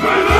Move